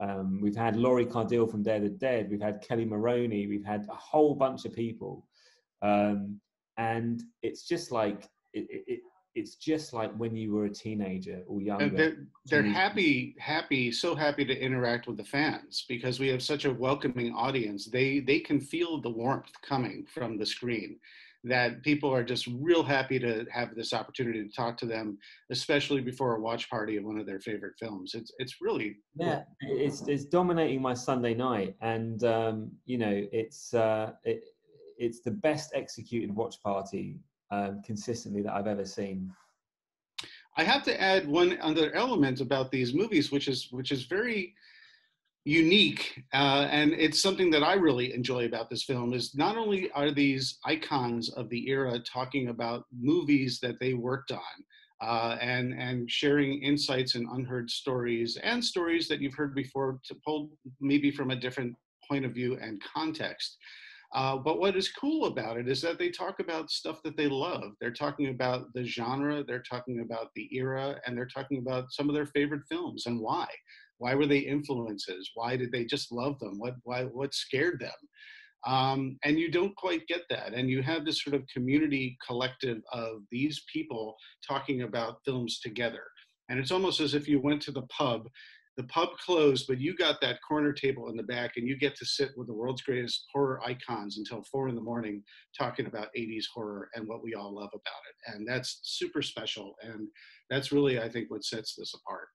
Um, we've had Lori Cardille from of the Dead, we've had Kelli Maroney, we've had a whole bunch of people, um, and it's just like it, it's just like when you were a teenager or younger. And they're, they're happy, happy, so happy to interact with the fans because we have such a welcoming audience. They they can feel the warmth coming from the screen. That people are just real happy to have this opportunity to talk to them, especially before a watch party of one of their favorite films. It's it's really yeah, cool. it's it's dominating my Sunday night, and um, you know it's uh, it, it's the best executed watch party um, consistently that I've ever seen. I have to add one other element about these movies, which is which is very unique, uh, and it's something that I really enjoy about this film. Is not only are these icons of the era talking about movies that they worked on, uh, and and sharing insights and unheard stories and stories that you've heard before, to pull maybe from a different point of view and context. Uh, but what is cool about it is that they talk about stuff that they love. They're talking about the genre, they're talking about the era, and they're talking about some of their favorite films and why. Why were they influences? Why did they just love them? What why what scared them? Um, and you don't quite get that. And you have this sort of community collective of these people talking about films together. And it's almost as if you went to the pub the pub closed, but you got that corner table in the back and you get to sit with the world's greatest horror icons until four in the morning talking about 80s horror and what we all love about it. And that's super special. And that's really, I think, what sets this apart.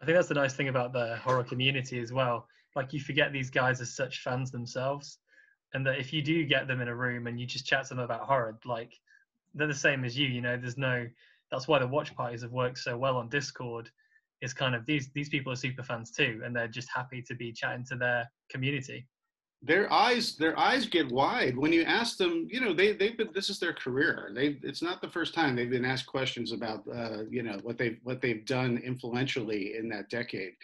I think that's the nice thing about the horror community as well. Like you forget these guys are such fans themselves. And that if you do get them in a room and you just chat to them about horror, like they're the same as you, you know, there's no, that's why the watch parties have worked so well on Discord is kind of these these people are super fans too, and they're just happy to be chatting to their community. Their eyes their eyes get wide when you ask them. You know, they they've been this is their career. They it's not the first time they've been asked questions about uh, you know what they what they've done influentially in that decade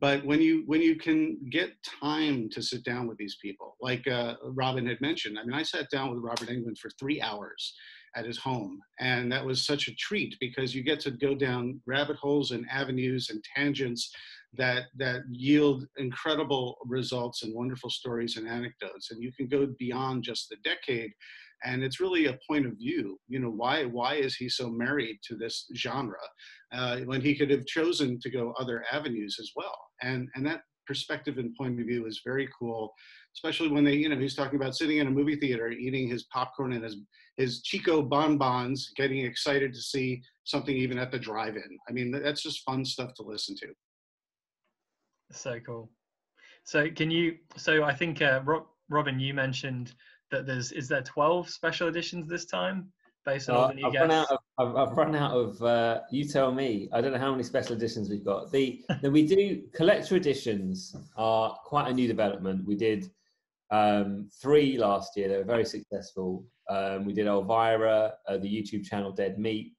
but when you when you can get time to sit down with these people like uh, robin had mentioned i mean i sat down with robert englund for three hours at his home. And that was such a treat because you get to go down rabbit holes and avenues and tangents that that yield incredible results and wonderful stories and anecdotes. And you can go beyond just the decade. And it's really a point of view. You know, why why is he so married to this genre uh, when he could have chosen to go other avenues as well? And and that perspective and point of view is very cool especially when they, you know, he's talking about sitting in a movie theater, eating his popcorn and his his Chico bonbons, getting excited to see something even at the drive-in. I mean, that's just fun stuff to listen to. So cool. So can you? So I think uh, Robin, you mentioned that there's is there 12 special editions this time based on uh, all the new I've guests? Run out of, I've, I've run out of. Uh, you tell me. I don't know how many special editions we've got. The then we do collector editions are quite a new development. We did um, three last year. They were very successful. Um, we did Elvira, uh, the YouTube channel Dead Meat,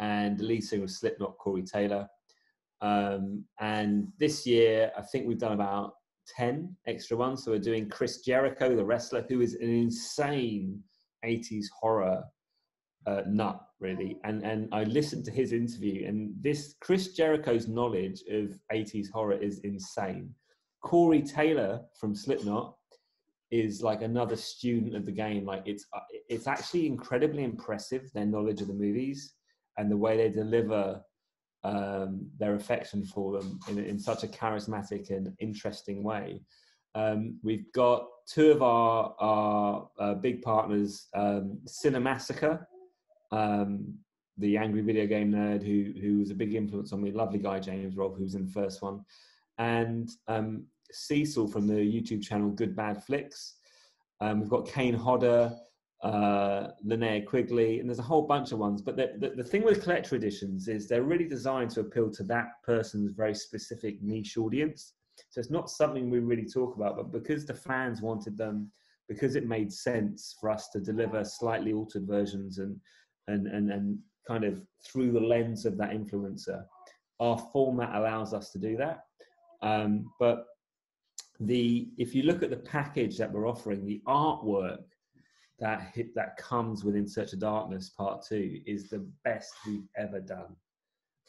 and the lead singer of Slipknot, Corey Taylor. Um, and this year, I think we've done about 10 extra ones. So we're doing Chris Jericho, the wrestler, who is an insane 80s horror uh, nut, really. And, and I listened to his interview, and this Chris Jericho's knowledge of 80s horror is insane. Corey Taylor from Slipknot is like another student of the game. Like it's uh, it's actually incredibly impressive their knowledge of the movies and the way they deliver um, their affection for them in, in such a charismatic and interesting way. Um, we've got two of our our uh, big partners, um, Cinemassacre, um, the angry video game nerd who who was a big influence on me. Lovely guy, James Rolfe, who was in the first one, and um, Cecil from the YouTube channel Good Bad Flicks. Um, we've got Kane Hodder, uh, Linnea Quigley, and there's a whole bunch of ones. But the, the, the, thing with collector editions is they're really designed to appeal to that person's very specific niche audience. So it's not something we really talk about, but because the fans wanted them, because it made sense for us to deliver slightly altered versions and and and, and kind of through the lens of that influencer, our format allows us to do that. Um, but the if you look at the package that we're offering, the artwork that hit, that comes with In Search of Darkness Part Two is the best we've ever done.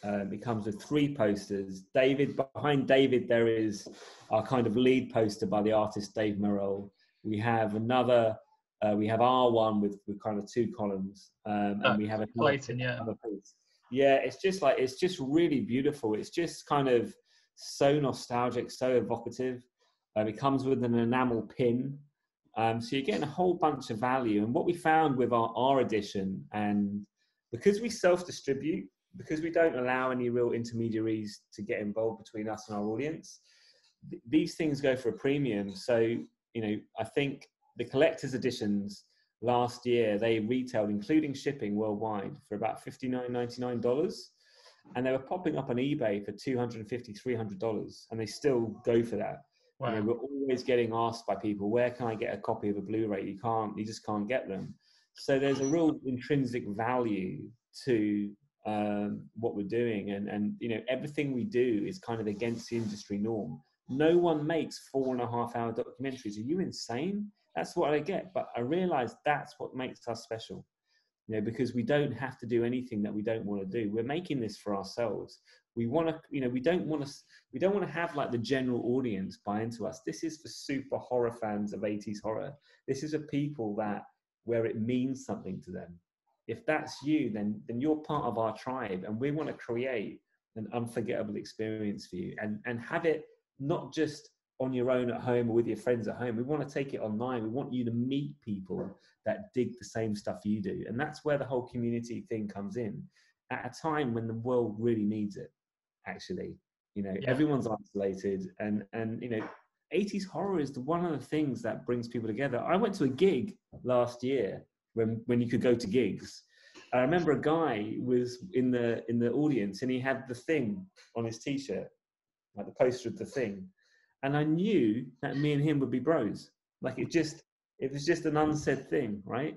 Um, it comes with three posters. David, behind David, there is our kind of lead poster by the artist Dave Morrell. We have another, uh, we have our one with, with kind of two columns. Um, and we have a Clayton, yeah. another piece. Yeah, it's just like, it's just really beautiful. It's just kind of so nostalgic, so evocative. Um, it comes with an enamel pin. Um, so you're getting a whole bunch of value. And what we found with our, our edition, and because we self distribute, because we don't allow any real intermediaries to get involved between us and our audience, th- these things go for a premium. So, you know, I think the collector's editions last year, they retailed, including shipping worldwide, for about $59.99 and they were popping up on eBay for $250, $300, and they still go for that. You know, we're always getting asked by people, where can I get a copy of a Blu-ray? You can't, you just can't get them. So there's a real intrinsic value to um, what we're doing, and and you know everything we do is kind of against the industry norm. No one makes four and a half hour documentaries. Are you insane? That's what I get. But I realize that's what makes us special you know because we don't have to do anything that we don't want to do. We're making this for ourselves. We want to you know we don't want to we don't want to have like the general audience buy into us. This is for super horror fans of 80s horror. This is for people that where it means something to them. If that's you then then you're part of our tribe and we want to create an unforgettable experience for you. And and have it not just on your own at home or with your friends at home. We want to take it online. We want you to meet people that dig the same stuff you do. And that's where the whole community thing comes in at a time when the world really needs it, actually. You know, Yeah. everyone's isolated and and you know, 80s horror is the, one of the things that brings people together. I went to a gig last year when when you could go to gigs. I remember a guy was in the in the audience and he had the thing on his t-shirt, like the poster of the thing. And I knew that me and him would be bros. Like it just it was just an hmm. unsaid thing, right?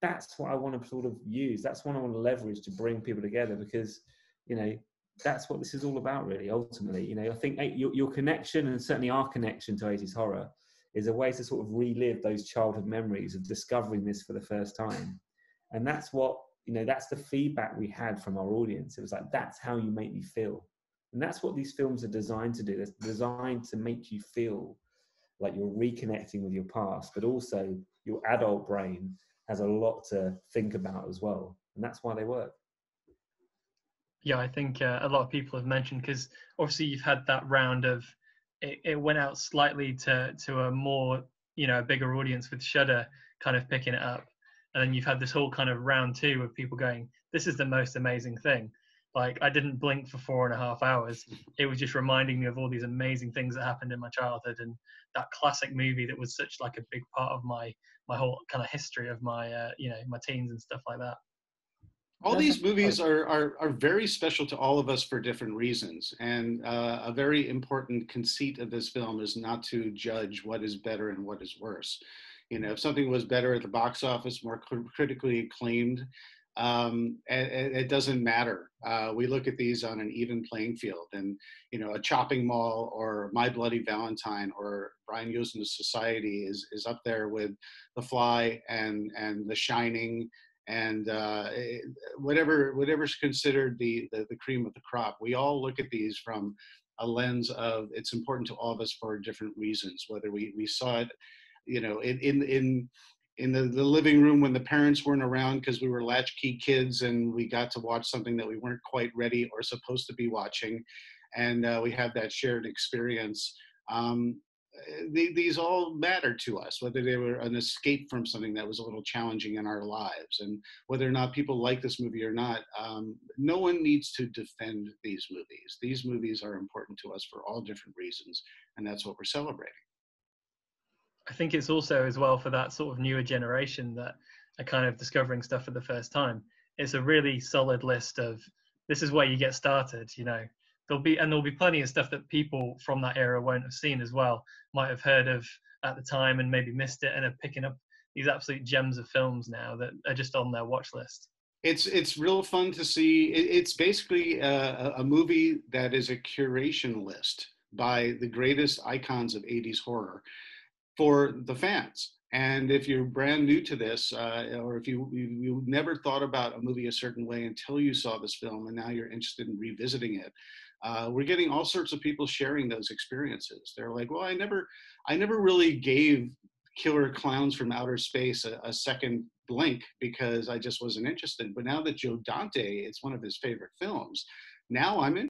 That's what I want to sort of use. That's what I want to leverage to bring people together because, you know, that's what this is all about, really. Ultimately, you know, I think your, your connection and certainly our connection to 80s horror is a way to sort of relive those childhood memories of discovering this for the first time. And that's what, you know, that's the feedback we had from our audience. It was like, that's how you make me feel. And that's what these films are designed to do. They're designed to make you feel like you're reconnecting with your past, but also your adult brain has a lot to think about as well. And that's why they work. Yeah, I think uh, a lot of people have mentioned because obviously you've had that round of it, it went out slightly to to a more you know a bigger audience with Shudder kind of picking it up, and then you've had this whole kind of round two of people going, "This is the most amazing thing." Like I didn't blink for four and a half hours. It was just reminding me of all these amazing things that happened in my childhood and that classic movie that was such like a big part of my my whole kind of history of my uh, you know my teens and stuff like that. all these movies are, are are very special to all of us for different reasons and uh, a very important conceit of this film is not to judge what is better and what is worse you know if something was better at the box office more cr- critically acclaimed um, it, doesn't matter uh, we look at these on an even playing field and you know a chopping mall or my bloody valentine or brian Yuzna's society is is up there with the fly and and the shining and uh, it- whatever whatever's considered the, the the cream of the crop. We all look at these from a lens of it's important to all of us for different reasons. Whether we we saw it, you know, in in in in the, the living room when the parents weren't around because we were latchkey kids and we got to watch something that we weren't quite ready or supposed to be watching, and uh, we have that shared experience. Um, these all matter to us, whether they were an escape from something that was a little challenging in our lives, and whether or not people like this movie or not. Um, no one needs to defend these movies. These movies are important to us for all different reasons, and that's what we're celebrating. I think it's also as well for that sort of newer generation that are kind of discovering stuff for the first time. It's a really solid list of this is where you get started. You know, there'll be and there'll be plenty of stuff that people from that era won't have seen as well, might have heard of at the time and maybe missed it and are picking up these absolute gems of films now that are just on their watch list. It's it's real fun to see. It's basically a, a movie that is a curation list by the greatest icons of 80s horror for the fans. And if you're brand new to this, uh, or if you, you, you never thought about a movie a certain way until you saw this film, and now you're interested in revisiting it, uh, we're getting all sorts of people sharing those experiences. They're like, "Well, I never, I never really gave Killer Clowns from Outer Space a, a second blink because I just wasn't interested. But now that Joe Dante, it's one of his favorite films. Now I'm in